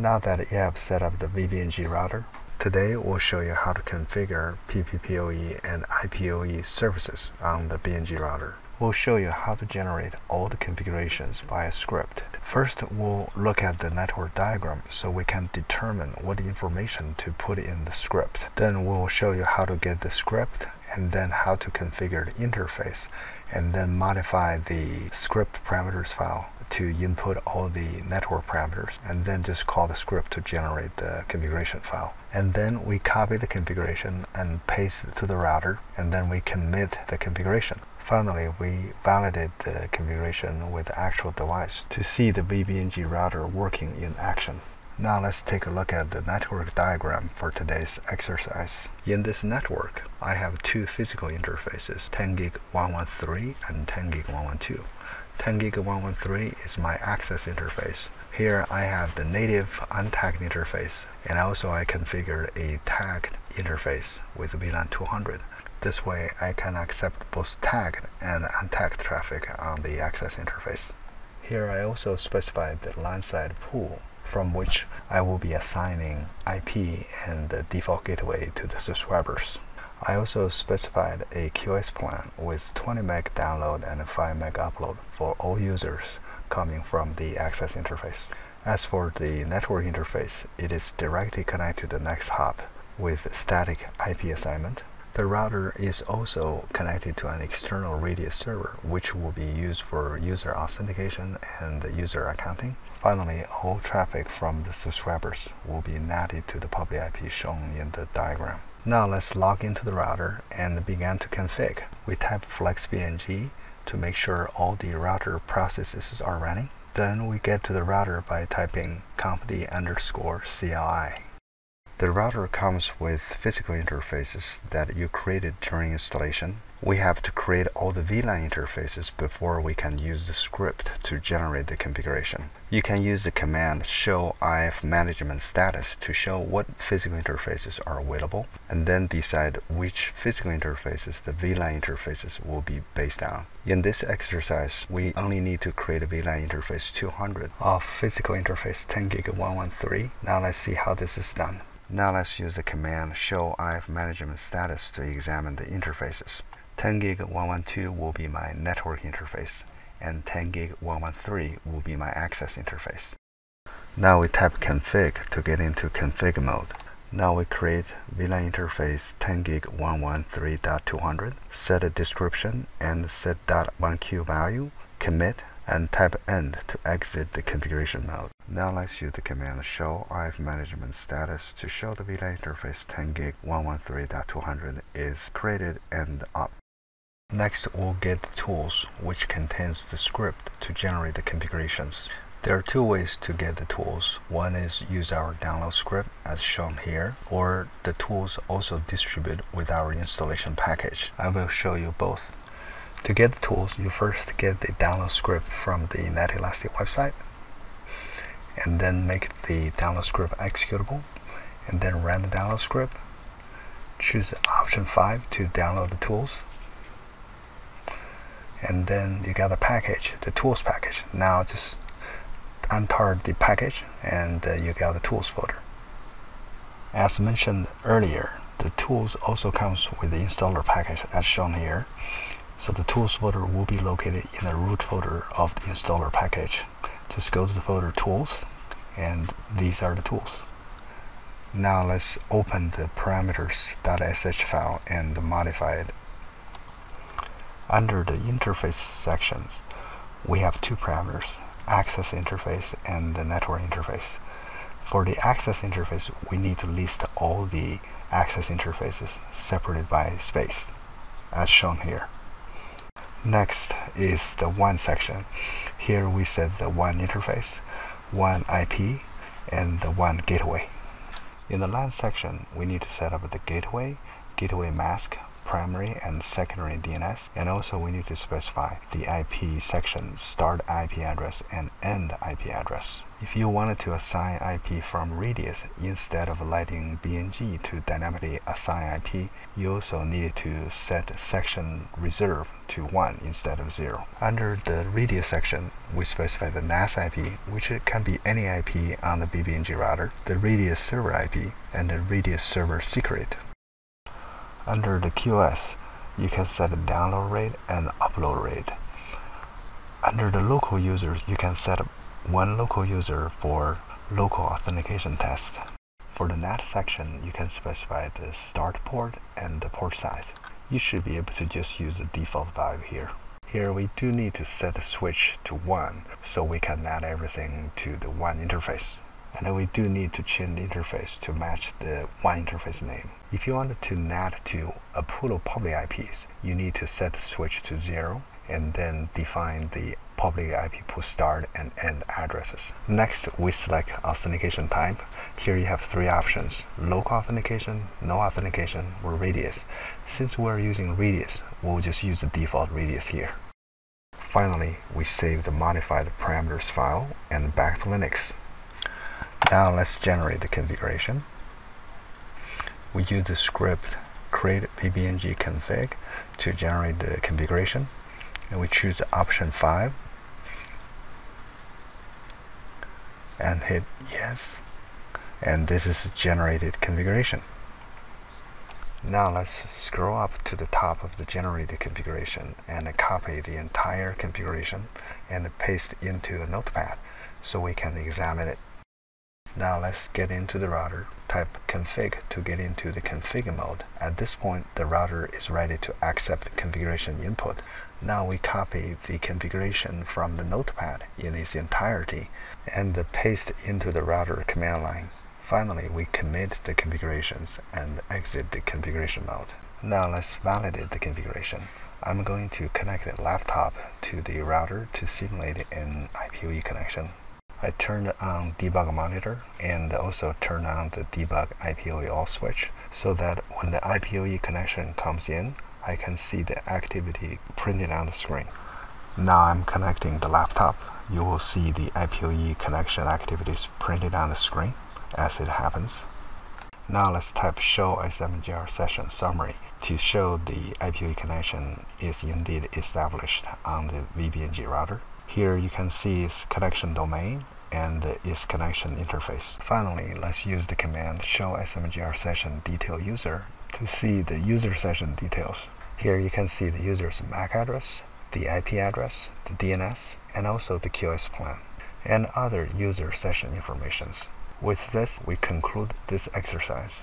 Now that you have set up the VBNG router, today we'll show you how to configure PPPoE and IPoE services on the BNG router. We'll show you how to generate all the configurations by a script. First, we'll look at the network diagram so we can determine what information to put in the script. Then we'll show you how to get the script and then how to configure the interface and then modify the script parameters file to input all the network parameters and then just call the script to generate the configuration file. And then we copy the configuration and paste it to the router and then we commit the configuration. Finally, we validate the configuration with the actual device to see the VBNG router working in action. Now let's take a look at the network diagram for today's exercise. In this network, I have two physical interfaces, 10 gig 113 and 10 gig 112. 10 gig 113 is my access interface. Here I have the native untagged interface and also I configured a tagged interface with VLAN 200. This way I can accept both tagged and untagged traffic on the access interface. Here I also specified the line side pool from which I will be assigning IP and the default gateway to the subscribers. I also specified a QoS plan with 20 meg download and 5 meg upload for all users coming from the access interface. As for the network interface, it is directly connected to the next hop with static IP assignment. The router is also connected to an external Radius server, which will be used for user authentication and user accounting. Finally, all traffic from the subscribers will be NATed to the public IP shown in the diagram. Now let's log into the router and begin to config. We type flexbng to make sure all the router processes are running. Then we get to the router by typing compd underscore CLI. The router comes with physical interfaces that you created during installation we have to create all the VLAN interfaces before we can use the script to generate the configuration. You can use the command show IF management status to show what physical interfaces are available and then decide which physical interfaces the VLAN interfaces will be based on. In this exercise, we only need to create a VLAN interface 200 of physical interface 10 gig 113. Now let's see how this is done. Now let's use the command show IF management status to examine the interfaces. 10 gig 112 will be my network interface and 10 gig 113 will be my access interface. Now we tap config to get into config mode. Now we create VLAN interface 10 gig 113.200, set a description and set .1q value, commit and type end to exit the configuration mode. Now let's use the command show IF management status to show the VLAN interface 10 gig 113.200 is created and up. Next, we'll get the tools, which contains the script to generate the configurations. There are two ways to get the tools. One is use our download script as shown here, or the tools also distribute with our installation package. I will show you both. To get the tools, you first get the download script from the NetElastic website, and then make the download script executable, and then run the download script. Choose option 5 to download the tools and then you got the package, the tools package. Now just untar the package and uh, you got the tools folder. As mentioned earlier, the tools also comes with the installer package as shown here. So the tools folder will be located in the root folder of the installer package. Just go to the folder tools and these are the tools. Now let's open the parameters.sh file and modify it under the interface sections, we have two parameters, access interface and the network interface. For the access interface, we need to list all the access interfaces separated by space, as shown here. Next is the WAN section. Here we set the WAN interface, WAN IP, and the WAN gateway. In the LAN section, we need to set up the gateway, gateway mask, primary and secondary DNS. And also we need to specify the IP section start IP address and end IP address. If you wanted to assign IP from radius instead of letting BNG to dynamically assign IP, you also need to set section reserve to 1 instead of 0. Under the radius section, we specify the NAS IP, which can be any IP on the VBNG router, the radius server IP, and the radius server secret. Under the QoS, you can set a download rate and upload rate. Under the local users, you can set one local user for local authentication test. For the NAT section, you can specify the start port and the port size. You should be able to just use the default value here. Here we do need to set the switch to 1 so we can NAT everything to the WAN interface. And we do need to change the interface to match the WAN interface name. If you want to NAT to a pool of public IPs, you need to set the switch to 0 and then define the public IP pool start and end addresses. Next, we select authentication type. Here you have three options, local authentication, no authentication, or radius. Since we're using radius, we'll just use the default radius here. Finally, we save the modified parameters file and back to Linux. Now let's generate the configuration. We use the script create vbng config to generate the configuration and we choose option 5 and hit yes and this is generated configuration. Now let's scroll up to the top of the generated configuration and copy the entire configuration and paste into a notepad so we can examine it. Now let's get into the router, type config to get into the config mode. At this point the router is ready to accept configuration input. Now we copy the configuration from the notepad in its entirety and paste into the router command line. Finally, we commit the configurations and exit the configuration mode. Now let's validate the configuration. I'm going to connect the laptop to the router to simulate an IPOE connection. I turned on debug monitor and also turn on the debug IPOE off switch so that when the IPOE connection comes in, I can see the activity printed on the screen. Now I'm connecting the laptop. You will see the IPOE connection activities printed on the screen as it happens. Now let's type show SMGR session summary to show the IPOE connection is indeed established on the VBNG router. Here you can see its connection domain and its connection interface. Finally, let's use the command show SMGR session detail user to see the user session details. Here you can see the user's MAC address, the IP address, the DNS, and also the QoS plan, and other user session informations. With this, we conclude this exercise.